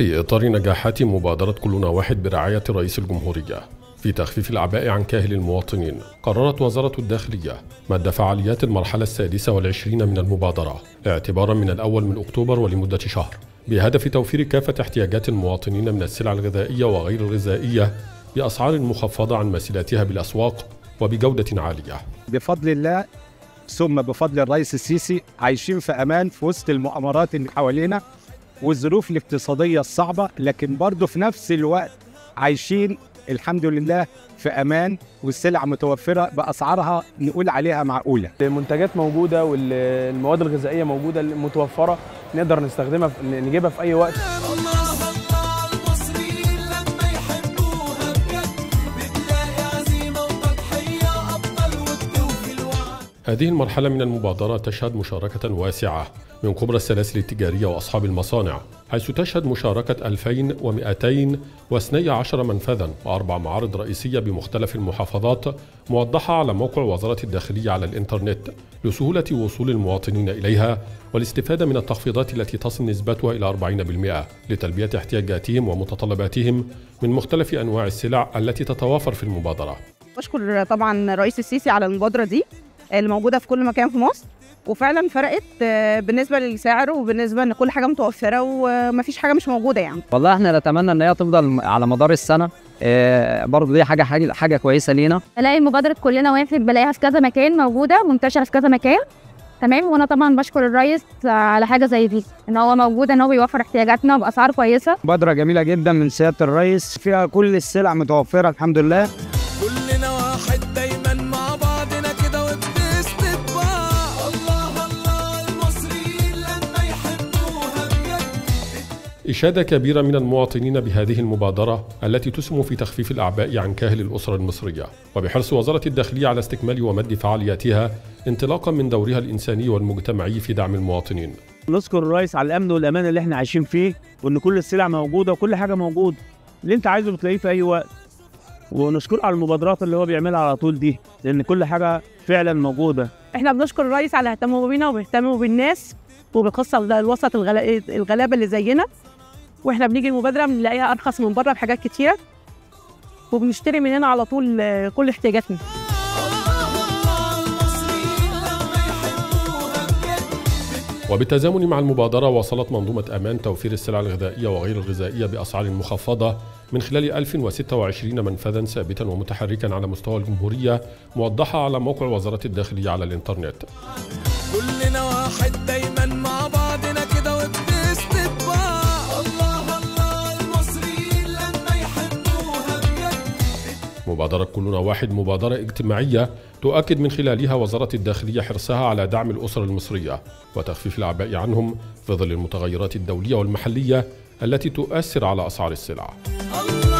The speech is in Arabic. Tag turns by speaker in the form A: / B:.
A: في إطار نجاحات مبادرة كلنا واحد برعاية رئيس الجمهورية. في تخفيف الأعباء عن كاهل المواطنين قررت وزارة الداخلية مد فعاليات المرحلة السادسة والعشرين من المبادرة اعتبارا من الأول من أكتوبر ولمدة شهر بهدف توفير كافة احتياجات المواطنين من السلع الغذائية وغير الغذائية بأسعار مخفضة عن مسيلاتها بالأسواق وبجودة عالية.
B: بفضل الله ثم بفضل الرئيس السيسي عايشين في أمان في وسط المؤامرات اللي حوالينا. والظروف الاقتصادية الصعبه لكن برضه في نفس الوقت عايشين الحمد لله في أمان والسلع متوفرة بأسعارها نقول عليها معقولة.
C: المنتجات موجودة والمواد الغذائية موجودة متوفرة نقدر نستخدمها نجيبها في أي وقت.
A: هذه المرحلة من المبادرة تشهد مشاركة واسعة من كبرى السلاسل التجارية وأصحاب المصانع حيث تشهد مشاركة 2212 منفذا وأربع معارض رئيسية بمختلف المحافظات موضحة على موقع وزارة الداخلية على الإنترنت لسهولة وصول المواطنين إليها والاستفادة من التخفيضات التي تصل نسبتها إلى 40% لتلبية احتياجاتهم ومتطلباتهم من مختلف أنواع السلع التي تتوافر في المبادرة.
D: بشكر طبعا رئيس السيسي على المبادرة دي. اللي موجودة في كل مكان في مصر. وفعلا فرقت آه، بالنسبة للسعر وبالنسبة إن كل حاجة متوفرة ومفيش حاجة مش موجودة يعني.
E: والله إحنا نتمنى إن هي تفضل على مدار السنة. آه، برضه دي حاجة حاجة حاجة كويسة لينا.
F: بلاقي مبادرة كلنا واحد بلاقيها في كذا مكان موجودة منتشرة في كذا مكان. تمام؟ وأنا طبعا بشكر الرئيس على حاجة زي دي إن هو موجود إن هو بيوفر احتياجاتنا بأسعار كويسة.
G: مبادرة جميلة جدا من سيادة الرئيس فيها كل السلع متوفرة الحمد لله.
A: إشادة كبيرة من المواطنين بهذه المبادرة التي تسهم في تخفيف الأعباء عن كاهل الأسرة المصرية. وبحرص وزارة الداخلية على استكمال ومد فعالياتها انطلاقا من دورها الإنساني والمجتمعي في دعم المواطنين.
G: نشكر الرئيس على الأمن والأمان اللي إحنا عايشين فيه وإن كل السلع موجودة وكل حاجة موجودة اللي أنت عايزه بتلاقيه في أي وقت. ونشكره على المبادرات اللي هو بيعملها على طول دي لأن كل حاجة فعلا موجودة.
H: إحنا بنشكر الرئيس على اهتمامه بينا وبيهتموا بالناس وبخاصة الوسط الغلا- الغلابة اللي زينا. وإحنا بنيجي المبادرة بنلاقيها أرخص من بره بحاجات كتيرة وبنشتري من هنا على طول كل احتياجاتنا.
I: الله المصريين لما يحبوها بجد
A: وبالتزامن مع المبادرة وصلت منظومة أمان توفير السلع الغذائية وغير الغذائية بأسعار مخفضة من خلال 1026 منفذا ثابتا ومتحركا على مستوى الجمهورية موضحة على موقع وزارة الداخلية على الإنترنت.
I: كلنا واحد دايما مع بعضنا
A: مبادرة كلنا واحد مبادرة اجتماعية تؤكد من خلالها وزارة الداخلية حرصها على دعم الأسر المصرية وتخفيف الأعباء عنهم في ظل المتغيرات الدولية والمحلية التي تؤثر على أسعار السلع.
I: الله